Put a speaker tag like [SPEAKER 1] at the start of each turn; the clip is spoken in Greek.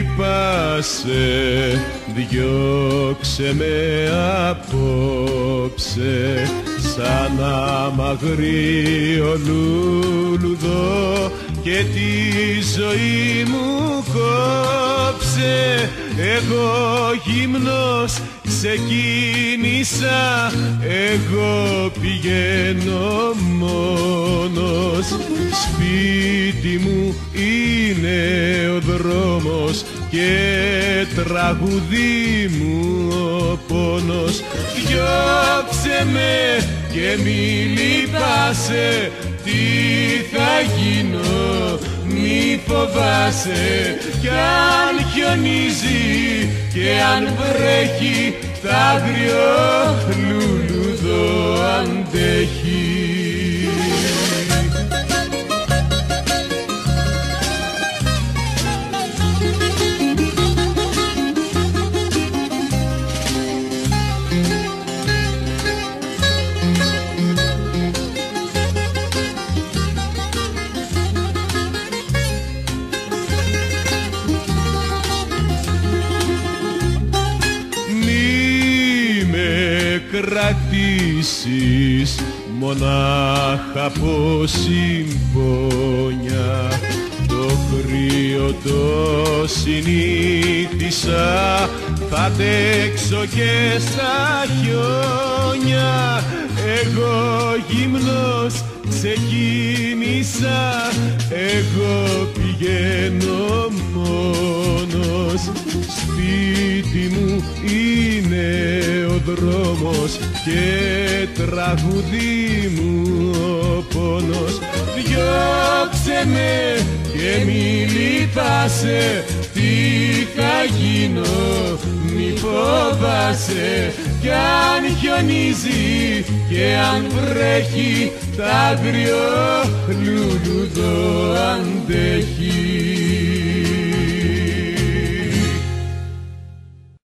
[SPEAKER 1] λυπάσαι διώξε με απόψε σαν αμαγρίο λουλουδό και τη ζωή μου κόψε. Εγώ γυμνός ξεκίνησα εγώ πηγαίνω μόνος. Σπίτι μου είναι ο δρόμος και τραγουδί μου ο πόνος. Διώξε με και μη λυπάσαι τι θα γίνω μη φοβάσαι. Κι αν χιονίζει και αν βρέχει τ' άγριο λουλουδό αντέχει κρατήσεις μονάχα από συμπόνια. Το κρύο το συνήθισα θα τέξω και στα χιόνια. Εγώ γυμνός ξεκίνησα μόνος σπίτι μου είναι ο δρόμος και τραγουδί μου ο πόνος. Διώξε με και μη λυπάσαι. Τι θα γίνω μη φοβάσαι. Κι αν χιονίζει και αν βρέχει τ' άγριο λουλουδό αντέχει